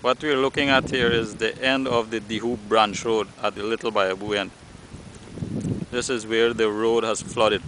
What we're looking at here is the end of the Dehoop branch road at the Little Bayaboo end. This is where the road has flooded.